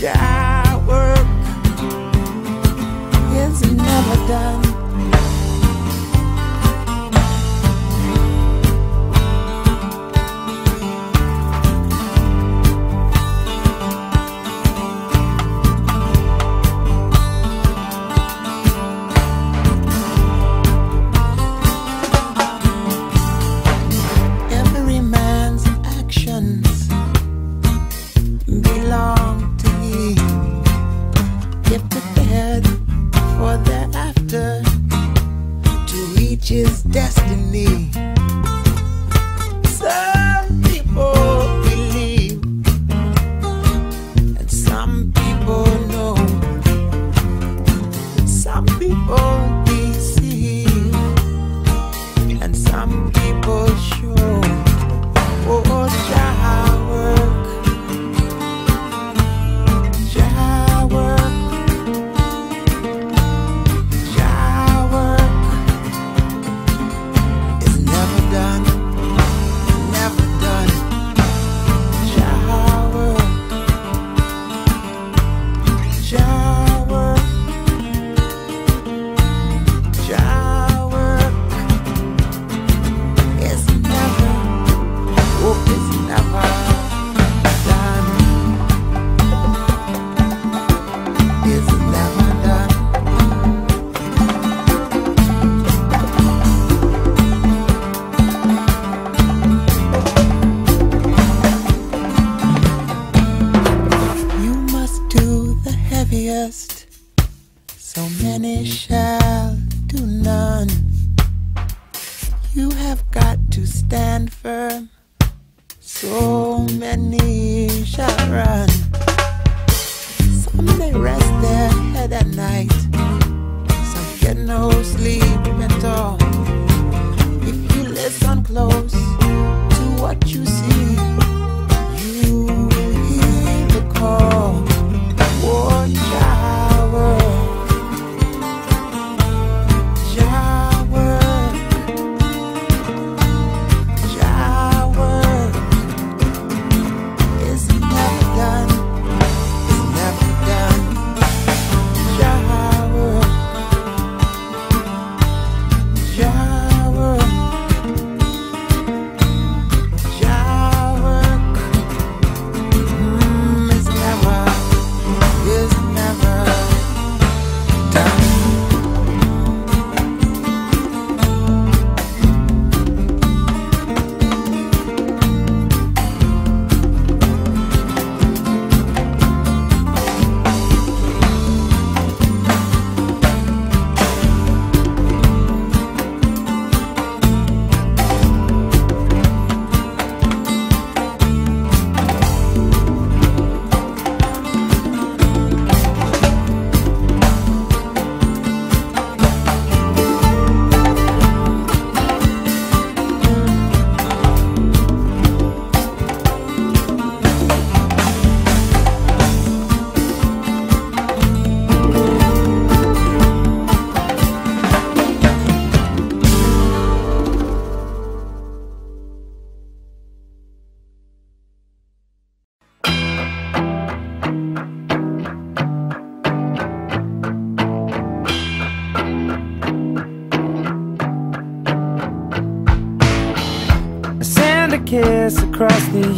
Your work is never done.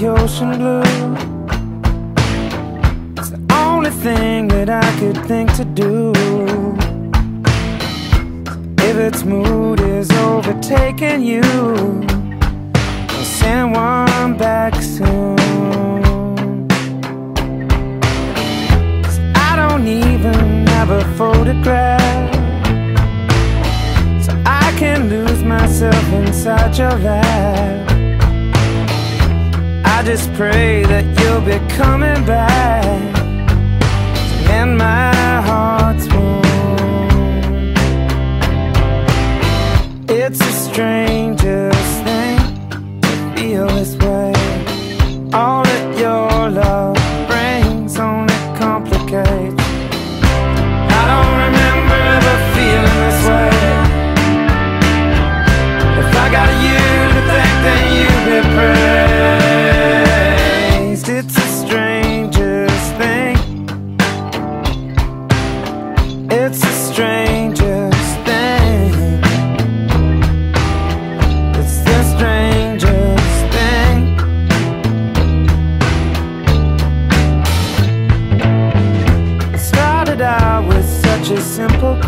the ocean blue. It's the only thing that I could think to do. If its mood is overtaking you I'll send one back soon. Cause I don't even have a photograph So I can lose myself inside your life I just pray that you'll be coming back. And my heart's warm. It's a strangest thing. To feel this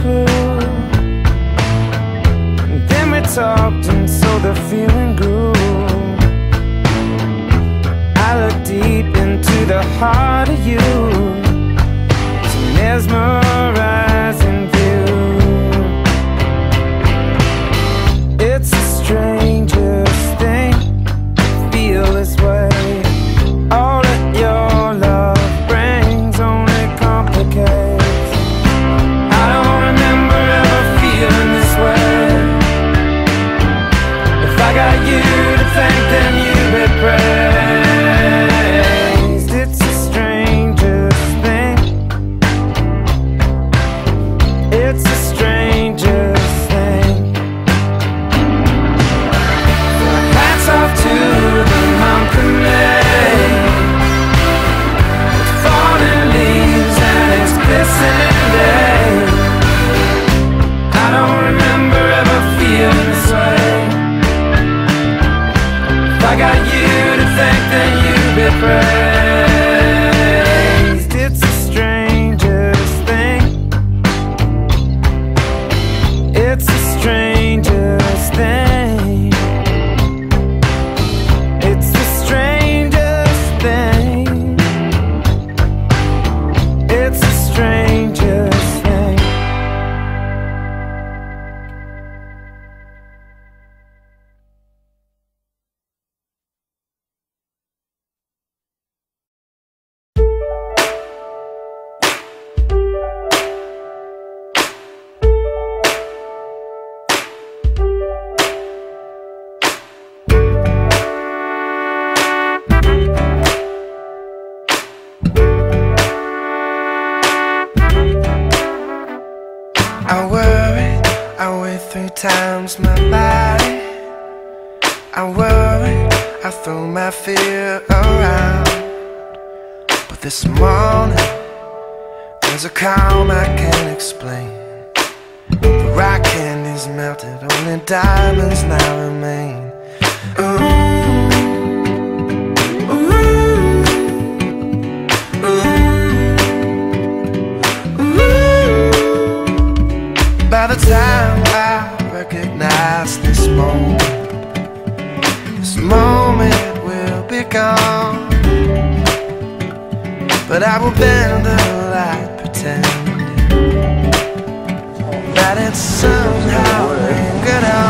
clue. And then we talked, and so the feeling grew. I looked deep into the heart of you. It's a times my body. I worry, I throw my fear around. But this morning, there's a calm I can't explain. The rock candy's melted, only diamonds now remain. Ooh. By the time I recognize this moment, this moment will be gone. But I will bend the light, pretending that it's somehow lingered on.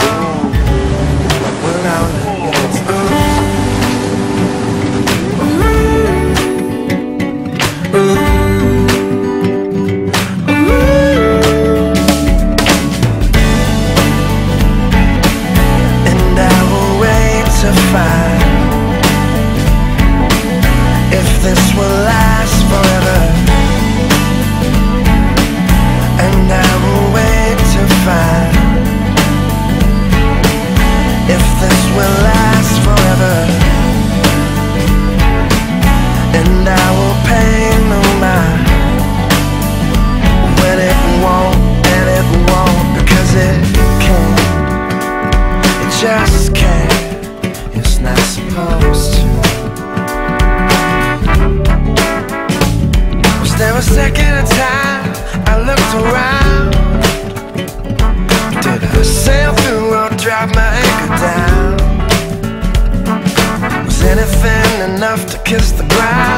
If this will last forever. And I will wait to find if this will last forever. Anything enough to kiss the ground